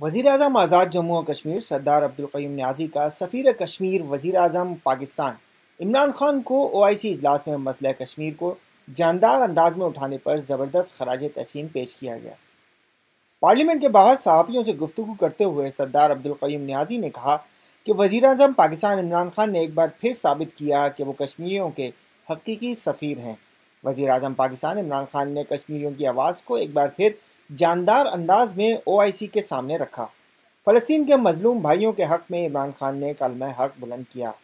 वज़ी अजम आज़ाद जम्मू और कश्मीर, सरदार अब्दुलक़ीम न्याजी का सफ़ीर कश्मीर वज़ी अजम पाकिस्तान। इमरान खान को ओ आई सी इजलास में मसला कश्मीर को जानदार अंदाज में उठाने पर ज़बरदस्त खराज तहसीन पेश किया गया। पार्लियामेंट के बाहर सहाफ़ियों से गुफ्तु करते हुए सरदार अब्दुलक़ीम न्याजी ने कहा कि वज़ी अजम पाकिस्तान इमरान खान ने एक बार फिर साबित किया कि वो कश्मीरियों के हकीकी सफ़ीर हैं। वज़ी अजम पाकिस्तान इमरान खान ने कश्मीरियों की आवाज़ को एक बार फिर जानदार अंदाज में ओ आई सी के सामने रखा। फ़लस्तीन के मजलूम भाइयों के हक़ में इमरान खान ने कलम हक बुलंद किया।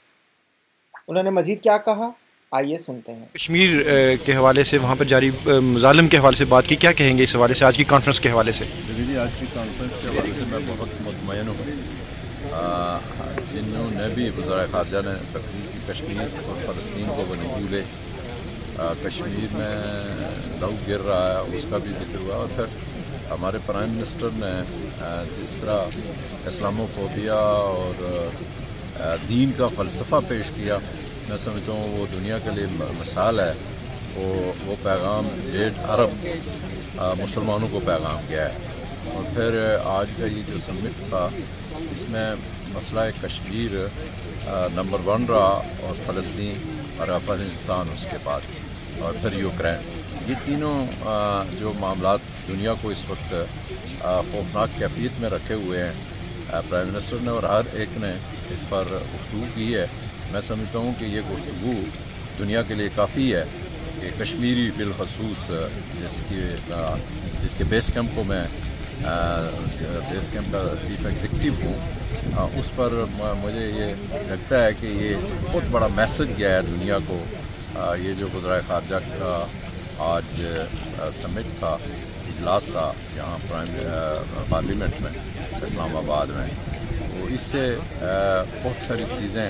उन्होंने मजीद क्या कहा? आइए सुनते हैं। कश्मीर के हवाले से वहाँ पर जारी मुजालम के हवाले से बात की क्या कहेंगे इस हवाले से आज की कॉन्फ्रेंस के हवाले से? जी आज की कॉन्फ्रेंस के हवाले से मैं बहुत मुतमिन हूँ। जिन्होंने भी वज़रा खारजा ने तकरीर की कश्मीर और फ़लस्तीन को बनूले कश्मीर में लहू गिर रहा है उसका भी ज़िक्र हुआ और फिर हमारे प्राइम मिनिस्टर ने जिस तरह इस्लामोफोबिया और दीन का फ़लसफ़ा पेश किया, मैं समझता हूँ वो दुनिया के लिए मिसाल है, वो वो पैगाम डेढ़ अरब मुसलमानों को पैगाम गया है। और फिर आज का ये जो समिट था, इसमें मसला कश्मीर नंबर वन रहा और फ़लस्तीन और अफ़गानिस्तान उसके बाद, और फिर यूक्रेन ये तीनों जो मामला दुनिया को इस वक्त खौफनाक कैफियत में रखे हुए हैं प्राइम मिनिस्टर ने और हर एक ने इस पर गुफ्तु की है। मैं समझता हूँ कि ये गुफ्तु दुनिया के लिए काफ़ी है कि कश्मीरी बिलखसूस जिसकी जिसके बेस कैंप को मैं बेस कैंप का चीफ एग्जीक्यूटिव हूँ उस पर मुझे ये लगता है कि ये बहुत बड़ा मैसेज गया है दुनिया को। ये जो गुजरा खारजा का आज समिट था, इजलास था यहाँ प्राइम पार्लियामेंट में, इस्लामाबाद में। तो इससे बहुत सारी चीज़ें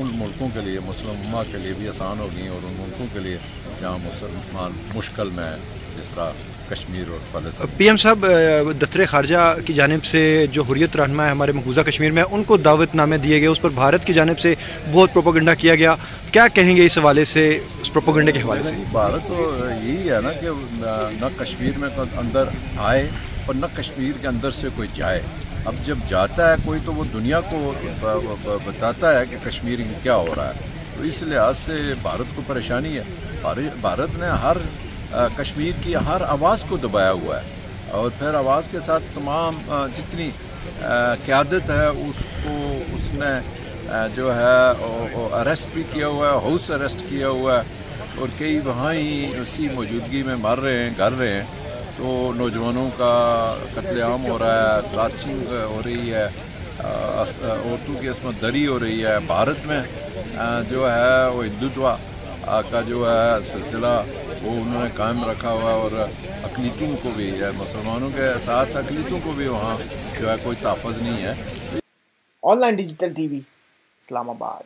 उन मुल्कों के लिए, मुसलमा के लिए भी आसान हो गई और उन मुल्कों के लिए जहाँ मुसलमान मुश्किल में जिस तरह कश्मीर और फलस्तीन। पी एम साहब दफ्तर खारजा की जानब से जो हुरियत रहनमा है हमारे मकबूजा कश्मीर में उनको दावतनामे दिए गए उस पर भारत की जानब से बहुत प्रोपोगंडा किया गया। क्या कहेंगे इस हवाले से उस प्रोपोगंडे के हवाले से? भारत तो यही है ना कि न कश्मीर में अंदर आए और न कश्मीर के अंदर से कोई जाए। अब जब जाता है कोई तो वो दुनिया को बताता है कि कश्मीर में क्या हो रहा है। तो इस लिहाज से भारत को परेशानी है। भारत ने हर कश्मीर की हर आवाज़ को दबाया हुआ है। और फिर आवाज़ के साथ तमाम जितनी क्यादत है, उसको, उसने जो है अरेस्ट भी किया हुआ है, हाउस अरेस्ट किया हुआ है। और कई वहाँ ही उसी मौजूदगी में मर रहे हैं, घर रहे हैं। तो नौजवानों का कत्लेआम हो रहा है क्लाचिंग हो रही है औरतों की इसमें दरी हो रही है। भारत में जो है, वो हिंदुत्व का जो है सिलसिला वो उन्होंने कायम रखा हुआ और अकलीतों को भी है, मुसलमानों के साथ अकलीतों को भी वहाँ जो है कोई तहफ़ नहीं है। Online digital TV, Islamabad.